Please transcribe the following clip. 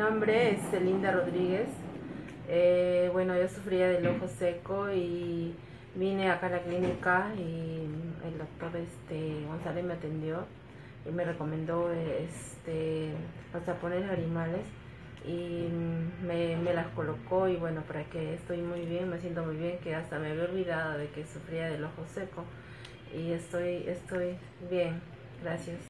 nombre es Celinda Rodríguez. Eh, bueno, yo sufría del ojo seco y vine acá a la clínica y el doctor este, González me atendió y me recomendó este, poner animales y me, me, las colocó y bueno, para que estoy muy bien, me siento muy bien, que hasta me había olvidado de que sufría del ojo seco y estoy, estoy bien, gracias.